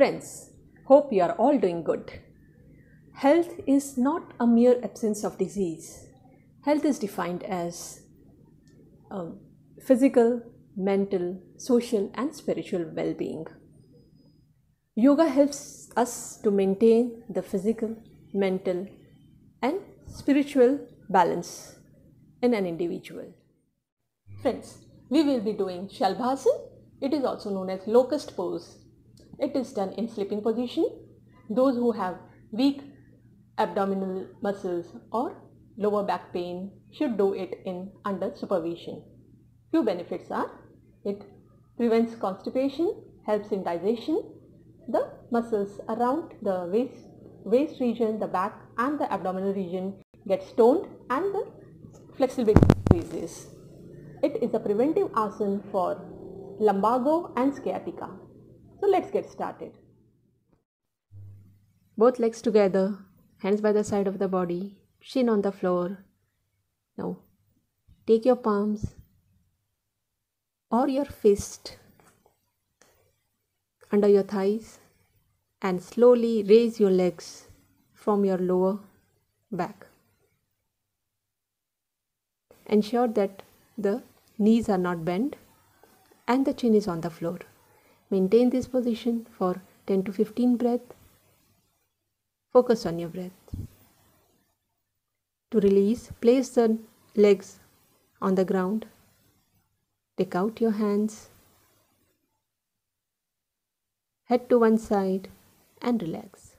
Friends, hope you are all doing good. Health is not a mere absence of disease. Health is defined as um, physical, mental, social, and spiritual well being. Yoga helps us to maintain the physical, mental, and spiritual balance in an individual. Friends, we will be doing Shalbhasan. It is also known as locust pose. It is done in sleeping position. Those who have weak abdominal muscles or lower back pain should do it in under supervision. Few benefits are it prevents constipation, helps in digestion, the muscles around the waist, waist region, the back and the abdominal region get toned and the flexibility increases. It is a preventive asana for lumbago and sciatica. So let's get started. Both legs together, hands by the side of the body, chin on the floor. Now take your palms or your fist under your thighs and slowly raise your legs from your lower back. Ensure that the knees are not bent and the chin is on the floor. Maintain this position for 10 to 15 breaths. Focus on your breath. To release, place the legs on the ground. Take out your hands. Head to one side and relax.